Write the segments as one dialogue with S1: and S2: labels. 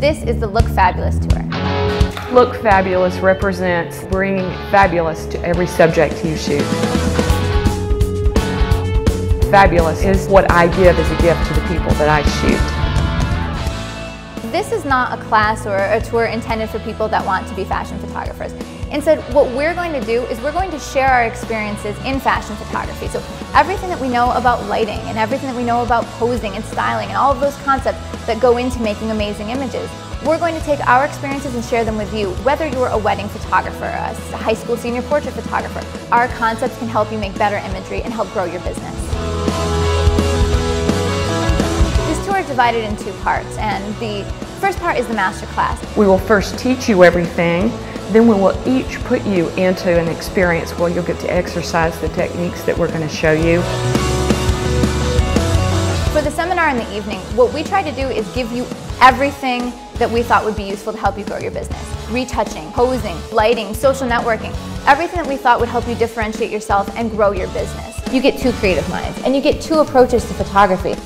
S1: This is the Look Fabulous Tour.
S2: Look Fabulous represents bringing fabulous to every subject you shoot. Fabulous is what I give as a gift to the people that I shoot.
S1: This is not a class or a tour intended for people that want to be fashion photographers. Instead, what we're going to do is we're going to share our experiences in fashion photography. So everything that we know about lighting and everything that we know about posing and styling and all of those concepts that go into making amazing images. We're going to take our experiences and share them with you, whether you're a wedding photographer, a high school senior portrait photographer. Our concepts can help you make better imagery and help grow your business. Divided in two parts, and the first part is the master class.
S2: We will first teach you everything, then we will each put you into an experience where you'll get to exercise the techniques that we're going to show you.
S1: For the seminar in the evening, what we try to do is give you everything that we thought would be useful to help you grow your business. Retouching, posing, lighting, social networking, everything that we thought would help you differentiate yourself and grow your business. You get two creative minds and you get two approaches to photography.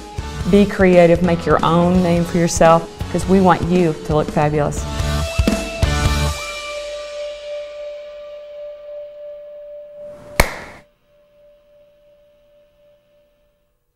S2: Be creative, make your own name for yourself because we want you to look fabulous.